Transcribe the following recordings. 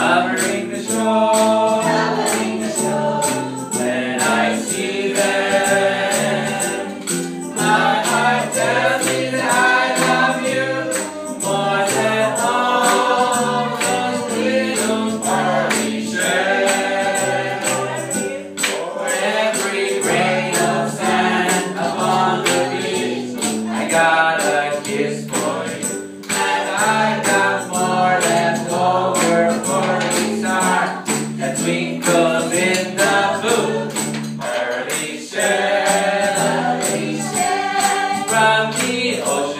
Hare Krishna. He, oh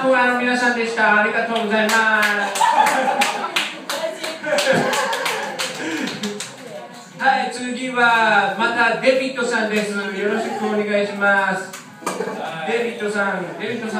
ざいました。ナープワの皆さんでした。ありがとうございます。はい、次はまたデビッドさんです。よろしくお願いします。デビッドさん、デビットさん。